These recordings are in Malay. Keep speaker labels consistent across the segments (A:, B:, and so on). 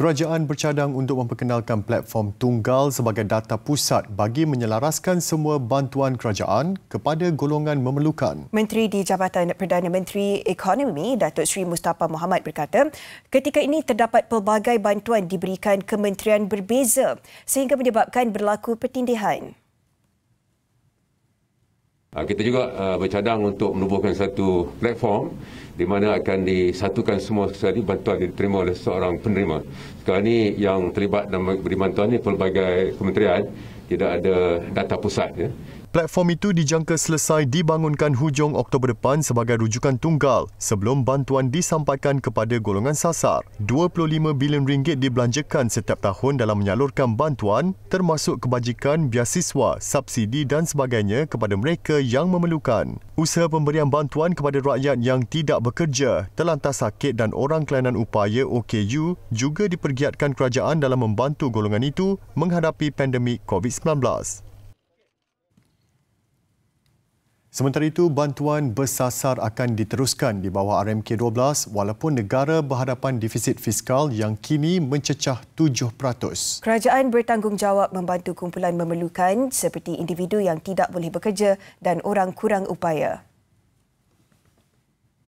A: Kerajaan bercadang untuk memperkenalkan platform tunggal sebagai data pusat bagi menyelaraskan semua bantuan kerajaan kepada golongan memerlukan.
B: Menteri di Jabatan Perdana Menteri Ekonomi Datuk Seri Mustafa Muhammad berkata, ketika ini terdapat pelbagai bantuan diberikan kementerian berbeza sehingga menyebabkan berlaku pertindihan.
C: Ah, kita juga uh, bercadang untuk menubuhkan satu platform di mana akan disatukan semua sekali bantuan diterima oleh seorang penerima. Sekarang ini yang terlibat dalam beri bantuan ini pelbagai kementerian tidak ada data pusat. Ya.
A: Platform itu dijangka selesai dibangunkan hujung Oktober depan sebagai rujukan tunggal sebelum bantuan disampaikan kepada golongan sasar. 25 bilion ringgit dibelanjakan setiap tahun dalam menyalurkan bantuan termasuk kebajikan, biasiswa, subsidi dan sebagainya kepada mereka yang memerlukan. Usaha pemberian bantuan kepada rakyat yang tidak bekerja, terlantar sakit dan orang kelainan upaya OKU juga dipergiatkan kerajaan dalam membantu golongan itu menghadapi pandemik COVID-19. Sementara itu, bantuan bersasar akan diteruskan di bawah RMK 12 walaupun negara berhadapan defisit fiskal yang kini mencecah 7%.
B: Kerajaan bertanggungjawab membantu kumpulan memerlukan seperti individu yang tidak boleh bekerja dan orang kurang upaya.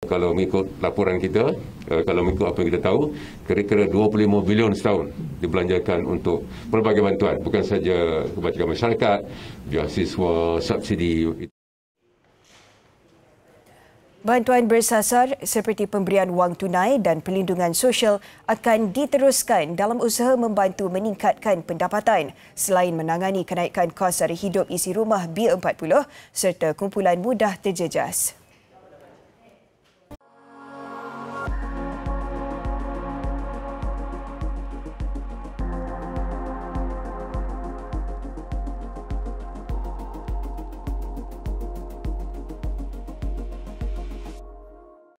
C: Kalau mengikut laporan kita, eh, kalau mengikut apa yang kita tahu, kira-kira 25 bilion setahun dibelanjakan untuk pelbagai bantuan. Bukan saja kebajikan masyarakat, biasiswa, subsidi.
B: Bantuan bersasar seperti pemberian wang tunai dan pelindungan sosial akan diteruskan dalam usaha membantu meningkatkan pendapatan selain menangani kenaikan kos sara hidup isi rumah B40 serta kumpulan mudah terjejas.